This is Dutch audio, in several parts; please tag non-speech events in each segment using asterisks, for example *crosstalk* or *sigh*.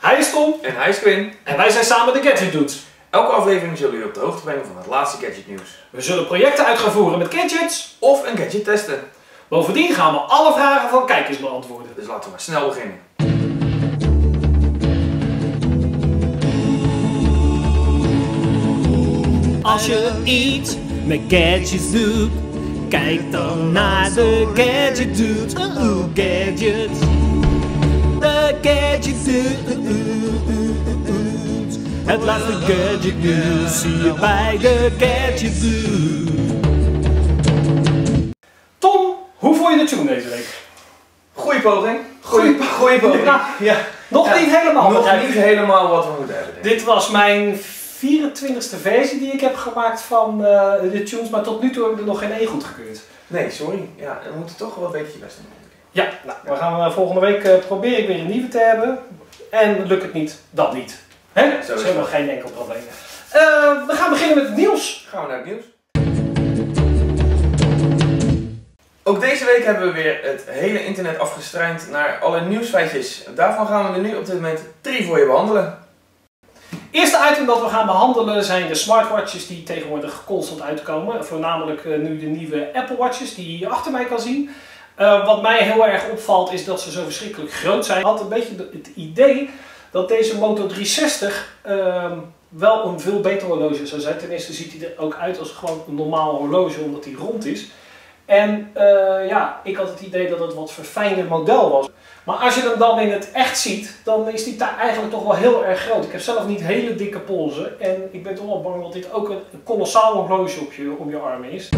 Hij is Tom En hij is Quinn. en wij zijn samen de Gadget Dudes. Elke aflevering zullen jullie op de hoogte brengen van het laatste gadget nieuws. We zullen projecten uit gaan voeren met gadgets. Of een gadget testen. Bovendien gaan we alle vragen van kijkers beantwoorden. Dus laten we maar snel beginnen. Als je iets met gadgets doet, kijk dan naar de Gadget Dudes. Oeh, gadgets. De Gadget Dudes. Het laatste Gadget Nieuws zie je bij de Gadget Dudes. Tom, hoe vond je de tune deze week? Goeie poging. Goeie- goeie poging. Ja. Ja. Nog Ja, niet helemaal. Nog niet helemaal wat we moeten hebben. Dit was mijn 24ste versie die ik heb gemaakt van eh, de tunes, maar tot nu toe heb ik er nog geen één goedgekeurd. Nee, sorry. Ja, we moeten toch wel een beetje je best doen. Ja, nou, we gaan eh, volgende week eh, proberen ik weer een nieuwe te hebben. En lukt het niet, dan niet. Hè? Zo Dat is helemaal geen enkel probleem. Eh, we gaan beginnen met het nieuws. Gaan we naar het nieuws. Ook deze week hebben we weer het hele internet afgestruind naar alle nieuwsfeitjes. Daarvan gaan we er nu op dit moment drie voor je behandelen. Eerste item dat we gaan behandelen zijn de smartwatches die tegenwoordig constant uitkomen. Voornamelijk eh, nu de nieuwe Apple Watches die je hier achter mij kan zien. Eh, wat mij heel erg opvalt is dat ze zo verschrikkelijk groot zijn. Ik had een beetje het idee dat deze Moto 360 ehm, wel een veel beter horloge zou zijn. Ten eerste ziet hij er ook uit als gewoon een normaal horloge omdat hij rond is. En eh, ja, ik had het idee dat het wat verfijnder model was. Maar als je hem dan in het echt ziet, dan is die ta- eigenlijk toch wel heel erg groot. Ik heb zelf niet hele dikke polsen en ik ben toch wel bang dat dit ook een, een kolossaal horloge op je, om je arm is.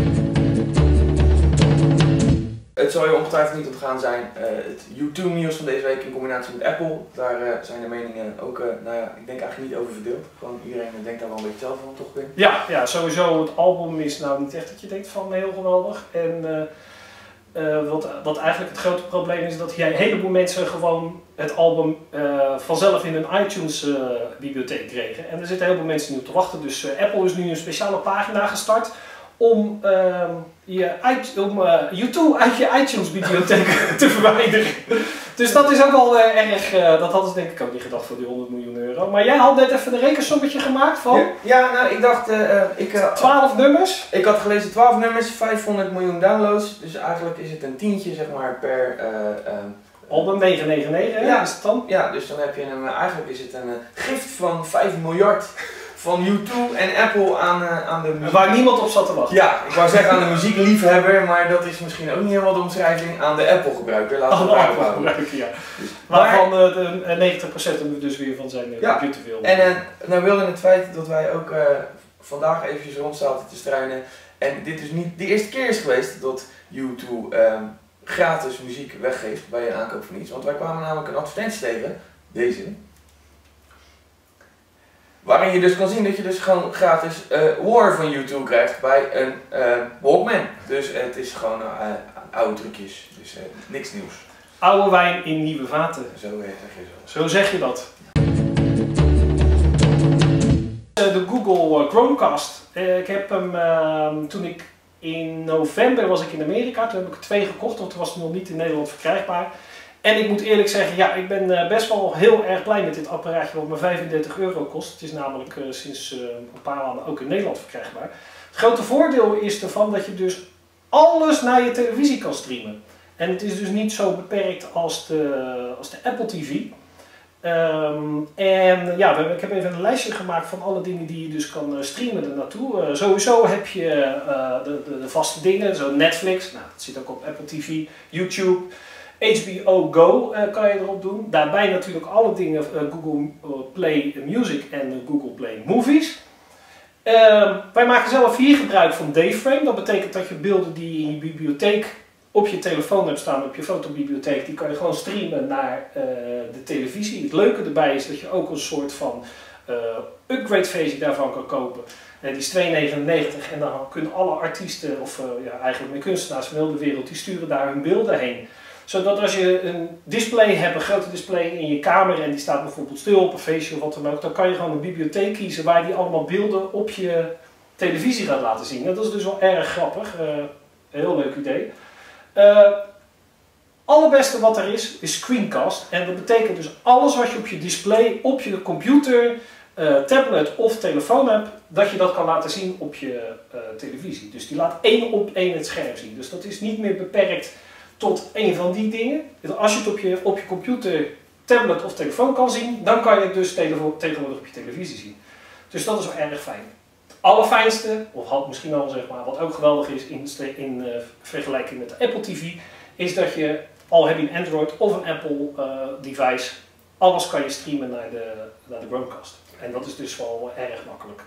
Het zal je ongetwijfeld niet ontgaan zijn, eh, het YouTube-nieuws van deze week in combinatie met Apple. Daar eh, zijn de meningen ook, eh, nou ja, ik denk eigenlijk niet over verdeeld. Gewoon iedereen denkt daar wel een beetje zelf van, toch Quinn? Ja, ja, sowieso het album is nou niet echt dat je denkt van heel geweldig. En wat, wat eigenlijk het grote probleem is, dat jij een heleboel mensen gewoon het album vanzelf in hun iTunes eh, bibliotheek kregen. En er zitten heel veel mensen nu op te wachten. Dus Apple is nu een speciale pagina gestart om, ehm, je, om eh, YouTube uit je iTunes bibliotheek *laughs* te verwijderen. Dus dat is ook wel eh, erg, eh, dat hadden ze denk ik ook niet gedacht voor die 100 miljoen euro. Maar jij had net even een rekensommetje gemaakt van Ja, ja, nou ik dacht, ik, eh, 12 nummers. ik had gelezen 12 nummers, 500 miljoen downloads. Dus eigenlijk is het een tientje zeg maar per... Album 999, hè? Ja. Is het dan? ja, dus dan heb je een, eh, eigenlijk is het een gift van 5 miljard van YouTube en Apple aan, eh, aan de muziek. Waar niemand op zat te wachten. Ja, ik wou zeggen aan de muziekliefhebber, maar dat is misschien ook niet helemaal de omschrijving aan de Apple-gebruiker. Laten we het Apple gebruiken, ja. Maar- Waarvan eh, de, eh, 90% er dus weer van zijn uh, Ja. computerfilm. En eh, nou wilde het feit dat wij ook vandaag eventjes rond zaten te struinen. En dit dus niet de eerste keer is geweest dat YouTube ehm, gratis muziek weggeeft bij een aankoop van iets. Want wij kwamen namelijk een advertentie tegen, deze. Waarin je dus kan zien dat je dus gewoon gratis eh War van YouTube krijgt bij een eh, Walkman. Dus het is gewoon eh, oude trucjes, dus niks nieuws. Oude wijn in nieuwe vaten. Zo zeg je zo. Zo zeg je dat. De Google Chromecast. Ik heb hem ehm, toen ik in november was ik in Amerika. Toen heb ik er twee gekocht, want toen was het nog niet in Nederland verkrijgbaar. En ik moet eerlijk zeggen, ja, ik ben eh, best wel heel erg blij met dit apparaatje wat me 35 euro kost. Het is namelijk eh, sinds eh, een paar maanden ook in Nederland verkrijgbaar. Het grote voordeel is ervan dat je dus alles naar je televisie kan streamen. En het is dus niet zo beperkt als de, als de Apple TV. Ehm, en ja, ik heb even een lijstje gemaakt van alle dingen die je dus kan streamen er naartoe. Eh, sowieso heb je de, de, de vaste dingen, zo Netflix, nou, dat zit ook op Apple TV, YouTube, HBO Go eh, kan je erop doen. Daarbij natuurlijk alle dingen eh, Google eh, Play Music en Google Play Movies. Ehm, wij maken zelf hier gebruik van Dayframe. Dat betekent dat je beelden die in je bibliotheek op je telefoon hebt staan, op je fotobibliotheek, die kan je gewoon streamen naar de televisie. Het leuke erbij is dat je ook een soort van upgrade versie daarvan kan kopen. Die is 2,99 en dan kunnen alle artiesten, of ja, eigenlijk mijn kunstenaars van heel de wereld, die sturen daar hun beelden heen. Zodat als je een display hebt, een grote display in je kamer en die staat bijvoorbeeld stil op een feestje of wat dan ook, dan kan je gewoon een bibliotheek kiezen waar die allemaal beelden op je televisie gaat laten zien. En dat is dus wel erg grappig. een heel leuk idee. Eh, allerbeste wat er is, is Screencast. En dat betekent dus alles wat je op je display, op je computer, eh, tablet of telefoon hebt, dat je dat kan laten zien op je televisie. Dus die laat één op één het scherm zien. Dus dat is niet meer beperkt tot één van die dingen. Dus als je het op je, op je computer, tablet of telefoon kan zien, dan kan je het dus tegenwoordig op je televisie zien. Dus dat is wel erg fijn. Het allerfijnste, of had misschien wel zeg maar, wat ook geweldig is in, in uh, vergelijking met de Apple TV, is dat je, al heb je een Android of een Apple device, alles kan je streamen naar de, naar de Chromecast. En dat is dus wel erg makkelijk.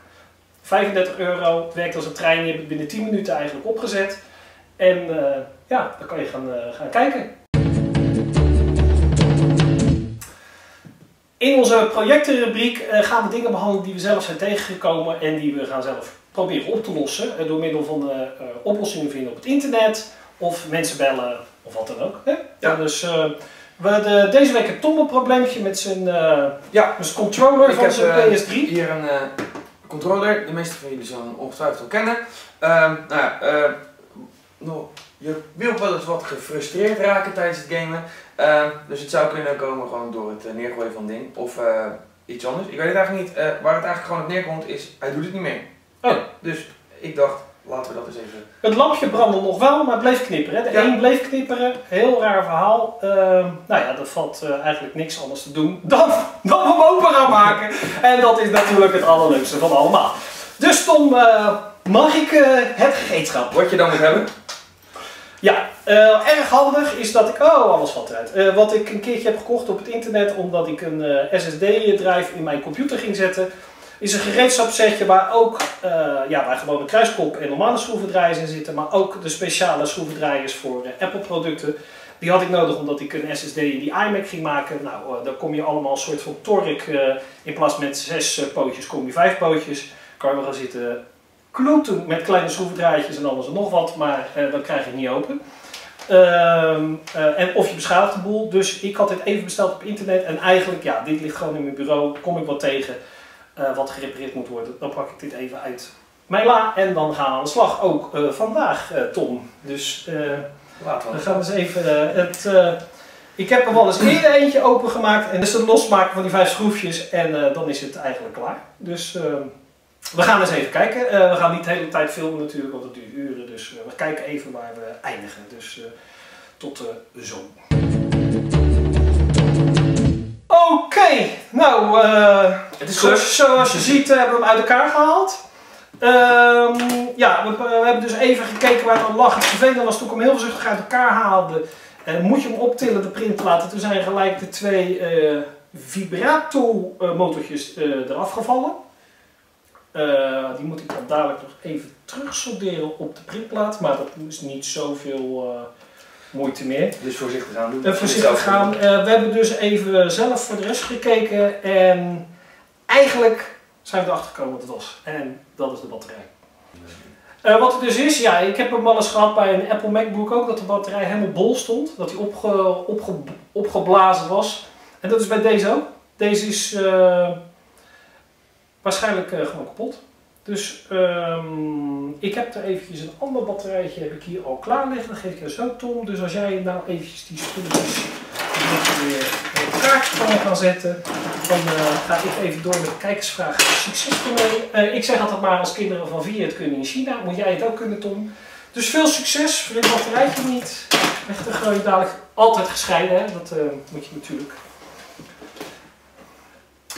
35 euro, werkt als een trein, je hebt het binnen 10 minuten eigenlijk opgezet. En uh, ja, dan kan je gaan, uh, gaan kijken. In onze projectenrubriek uh, gaan we dingen behandelen die we zelf zijn tegengekomen en die we gaan zelf proberen op te lossen. door middel van oplossingen vinden op het internet of mensen bellen of wat dan ook. Hè? Ja. Dus we hadden deze week een Tom probleempje met zijn, uh, ja, zijn controller van zijn PS3. hier een controller, de meeste van jullie zullen hem ongetwijfeld al kennen. Uh, nou ja, je wil wel eens wat gefrustreerd raken tijdens het gamen. Ehm, dus het zou kunnen komen gewoon door het neergooien van ding of iets anders. Ik weet het eigenlijk niet. waar het eigenlijk gewoon op neerkomt is, hij doet het niet meer. Oh. Dus ik dacht, laten we dat eens even... Het lampje brandde nog wel, maar het bleef knipperen. De een bleef knipperen. Heel raar verhaal. Uh, nou ja, er valt eigenlijk niks anders te doen *laughs* dan, dan hem open gaan maken. en dat is natuurlijk het allerleukste van allemaal. Dus Tom, mag ik eh, het gereedschap? Wat je dan moet hebben? Ja, erg handig is dat ik... Oh, alles valt eruit. wat ik een keertje heb gekocht op het internet, omdat ik een SSD-drive in mijn computer ging zetten is een gereedschapsetje waar ook uh, ja, waar gewoon de kruiskop en normale schroevendraaiers in zitten, maar ook de speciale schroevendraaiers voor uh, Apple producten. Die had ik nodig omdat ik een SSD in die iMac ging maken. Nou, uh, dan kom je allemaal een soort van torque. in plaats met zes pootjes kom je vijf pootjes. Kan je wel gaan zitten kloten met kleine schroevendraaitjes en alles en nog wat, maar dat krijg je niet open. Ehm, en of je beschadigt de boel. Dus ik had dit even besteld op internet en eigenlijk, ja, dit ligt gewoon in mijn bureau, kom ik wat tegen. Eh, wat gerepareerd moet worden, dan pak ik dit even uit mijn la en dan gaan we aan de slag. Ook vandaag, Tom. Dus Laten we. gaan eens even het... ik heb er wel eens eerder eentje opengemaakt en dus het losmaken van die vijf schroefjes en dan is het eigenlijk klaar. Dus we gaan eens even kijken. we gaan niet de hele tijd filmen natuurlijk, want het duurt uren. Dus we kijken even waar we eindigen. Dus tot zo. Oké, nou, het is zoals, zoals je ziet hebben we hem uit elkaar gehaald. Um, ja, we, we, hebben dus even gekeken waar het aan lag. Het vervelende was toen ik hem heel voorzichtig uit elkaar haalde. Moet je hem optillen, de printplaten. Toen zijn gelijk de twee vibrato motortjes eraf gevallen. Die moet ik dan dadelijk nog even terug solderen op de printplaat. Maar dat is niet zoveel moeite meer. Dus voorzichtig aan doen. Uh, voorzichtig gaan. Uh, we hebben dus even zelf voor de rest gekeken en eigenlijk zijn we erachter gekomen wat het was. En dat is de batterij. Uh, wat het dus is, ja, ik heb hem al eens gehad bij een Apple MacBook ook, dat de batterij helemaal bol stond. Dat hij opge, opge, opgeblazen was. En dat is bij deze ook. Deze is waarschijnlijk gewoon kapot. Dus um, ik heb er eventjes een ander batterijtje heb ik hier al klaar liggen. Dat geef ik zo Tom. Dus als jij nou eventjes die spulletjes weer op elkaar kan gaan zetten, dan uh, ga ik even door met de kijkersvraag. Succes ermee. Uh, ik zeg altijd maar als kinderen van vier het kunnen in China, moet jij het ook kunnen Tom. Dus veel succes. voor dit batterijtje niet. Echt een groot dadelijk altijd gescheiden. Hè? Dat moet je natuurlijk.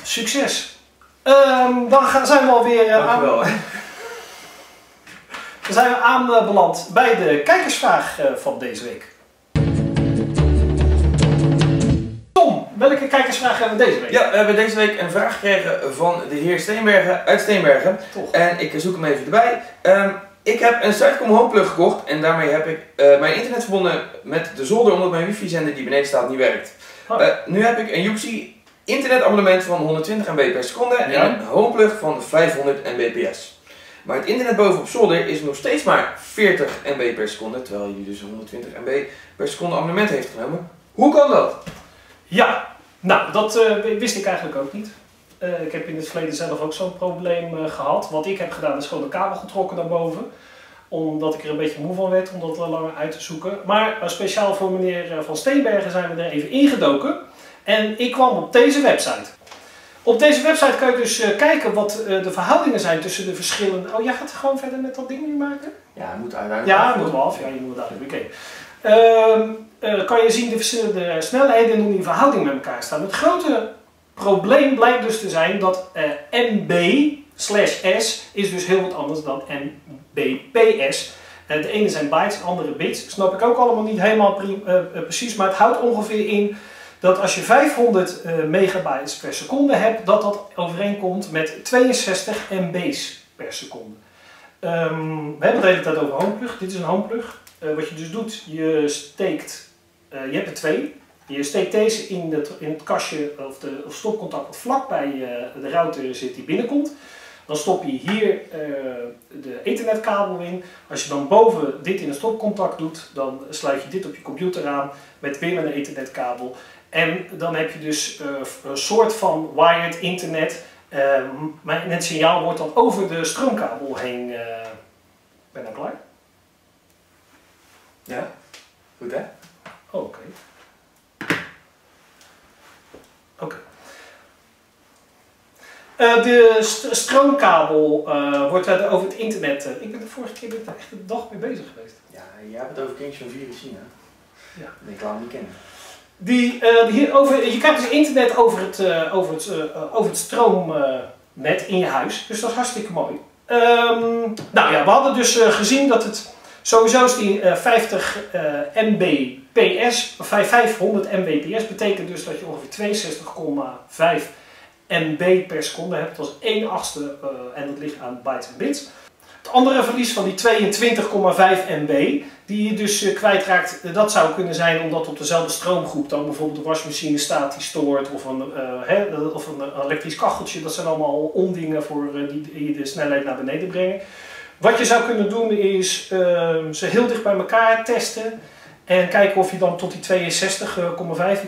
Succes! Um, dan gaan, zijn we alweer uh, aan... *laughs* dan zijn we aanbeland bij de kijkersvraag uh, van deze week. Tom, welke kijkersvraag hebben we deze week? Ja, we hebben deze week een vraag gekregen van de heer Steenbergen uit Steenbergen. Toch. En ik zoek hem even erbij. Um, ik heb een Sitekom Homeplug gekocht en daarmee heb ik uh, mijn internet verbonden met de zolder omdat mijn wifi-zender die beneden staat niet werkt. Oh. nu heb ik een Yuxi internetabonnement van 120 MB per seconde en een homeplug van 500 Mbps. Maar het internet boven op zolder is nog steeds maar 40 MB per seconde, terwijl jullie dus 120 MB per seconde abonnement heeft genomen. Hoe kan dat? Ja, nou dat uh, wist ik eigenlijk ook niet. Uh, ik heb in het verleden zelf ook zo'n probleem uh, gehad. Wat ik heb gedaan is gewoon de kabel getrokken naar boven. Omdat ik er een beetje moe van werd om dat langer uit te zoeken. Maar speciaal voor meneer Van Steenbergen zijn we er even ingedoken. En ik kwam op deze website. Op deze website kan je dus uh, kijken wat uh, de verhoudingen zijn tussen de verschillende... Oh, jij gaat gewoon verder met dat ding nu maken? Ja, moet uiteindelijk Ja, moet wel af. Ja, je moet dat Oké. Okay. kan je zien de verschillende snelheden en hoe die in verhouding met elkaar staan. Het grote probleem blijkt dus te zijn dat MB slash S is dus heel wat anders dan MBPS. de ene zijn bytes, de andere bits. Snap ik ook allemaal niet helemaal precies, maar het houdt ongeveer in dat als je 500 uh, megabytes per seconde hebt, dat dat overeenkomt met 62 MB's per seconde. Um, we hebben het de hele tijd over homeplug. Dit is een homeplug. Uh, wat je dus doet, je steekt, uh, je hebt er twee. Je steekt deze in, het, in het kastje of, de, of stopcontact wat vlak bij de router zit die binnenkomt. Dan stop je hier de ethernetkabel in. Als je dan boven dit in een stopcontact doet, dan sluit je dit op je computer aan met weer een ethernetkabel. En dan heb je dus uh, een soort van wired internet. Uh, maar het signaal wordt dan over de stroomkabel heen. Uh, ben je klaar? Ja, goed hè? Oké. Okay. Oké. Okay. de st stroomkabel wordt over het internet. ik ben de vorige keer echt een dag mee bezig geweest. Ja, jij hebt het over kindjes van 4 in China. Ja. Dat ik al niet kennen. Die, uh, die over, je krijgt dus internet over het, uh, over het, uh, over het stroomnet in je huis. Dus dat is hartstikke mooi. Um, nou ja, we hadden dus gezien dat het sowieso is die 50 mbps, 500 mbps, betekent dus dat je ongeveer 62,5 MB per seconde hebt. Dat is 1 achtste en dat ligt aan bytes en bits. Het andere verlies van die 22,5 MB, die je dus uh, kwijtraakt, uh, dat zou kunnen zijn omdat op dezelfde stroomgroep dan bijvoorbeeld een wasmachine staat die stoort of een, uh, of een elektrisch kacheltje. Dat zijn allemaal ondingen voor, die, die de snelheid naar beneden brengen. Wat je zou kunnen doen is ehm, ze heel dicht bij elkaar testen. En kijken of je dan tot die 62,5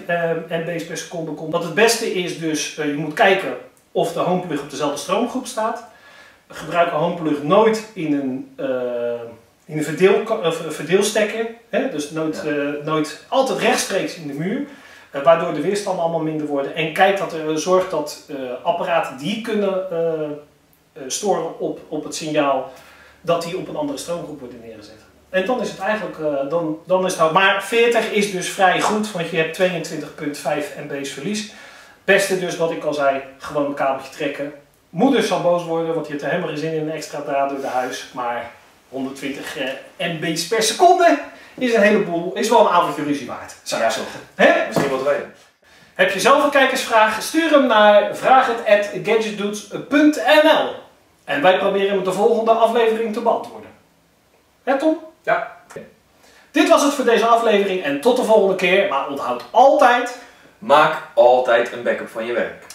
MB per seconde komt. Wat het beste is dus, je moet kijken of de homeplug op dezelfde stroomgroep staat gebruik homeplug nooit in een, uh, in een verdeel, uh, verdeelstekker. Hè? Dus nooit, ja. uh, nooit altijd rechtstreeks in de muur. waardoor de weerstanden allemaal minder worden. En kijk dat er zorgt dat apparaten die kunnen storen op, op het signaal, dat die op een andere stroomgroep worden neergezet. En dan is het eigenlijk, dan, dan is het Maar 40 is dus vrij goed, want je hebt 22,5 MB's verlies. Beste dus, wat ik al zei, gewoon een kabeltje trekken, Moeder zal boos worden, want die heeft er helemaal geen zin in een extra draad door de huis. Maar 120 eh, MB's per seconde is een heleboel, is wel een avondje ruzie waard, zou ja, zeggen. Hè? Misschien wat weten. Heb je zelf een kijkersvraag? Stuur hem naar vragen@gadgetdudes.nl en wij proberen hem de volgende aflevering te beantwoorden. Hè Tom? Ja. Dit was het voor deze aflevering en tot de volgende keer. Maar onthoud altijd... Maak altijd een backup van je werk.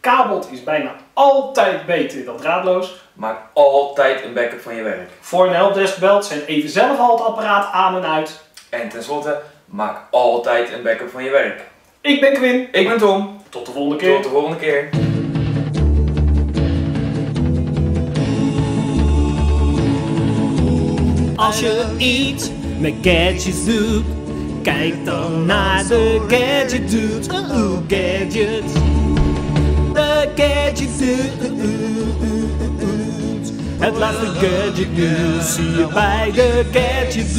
Kabeld is bijna altijd beter dan draadloos. Maak altijd een backup van je werk. Voor een helpdesk belt, zet even zelf al het apparaat aan en uit. En tenslotte, maak altijd een backup van je werk. Ik ben Quinn. Ik ben Tom. Tot de volgende keer. Tot de volgende keer. Als je iets met gadgets doet, kijk dan naar de Gadget Dude. Oeh, gadgets. gadget Het laatste gadget nieuws zie je bij de gadget